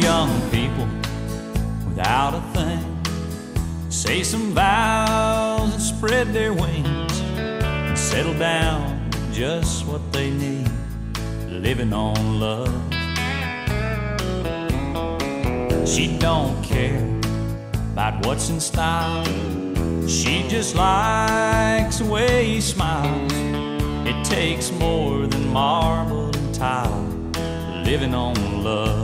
Young people without a thing say some vows and spread their wings and settle down just what they need, living on love. She don't care about what's in style. She just likes the way he smiles. It takes more than marble and tile, living on love.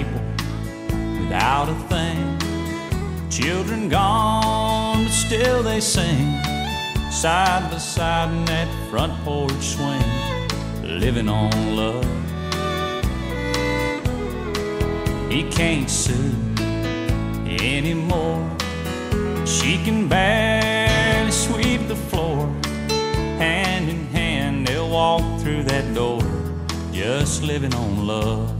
People without a thing. Children gone, but still they sing. Side by side in that front porch swing. Living on love. He can't sue anymore. She can barely sweep the floor. Hand in hand, they'll walk through that door. Just living on love.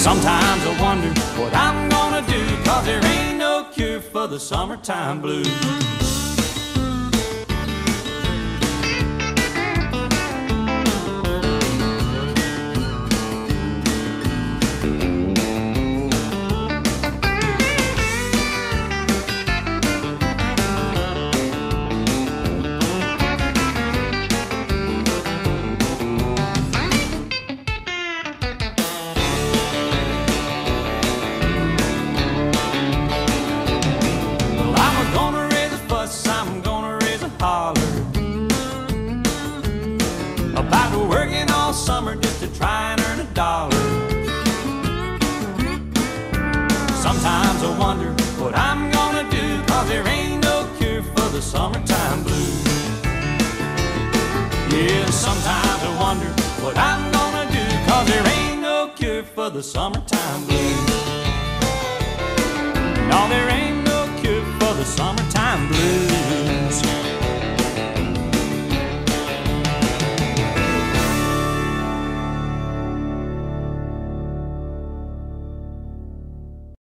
Sometimes I wonder what I'm gonna do, cause there ain't no cure for the summertime blues. All summer just to try and earn a dollar. Sometimes I wonder what I'm gonna do, cause there ain't no cure for the summertime blues. Yeah, sometimes I wonder what I'm gonna do, cause there ain't no cure for the summertime blues. No, there ain't no cure for the summertime blues.